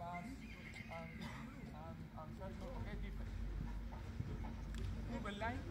fast and, and, and try to get different. Move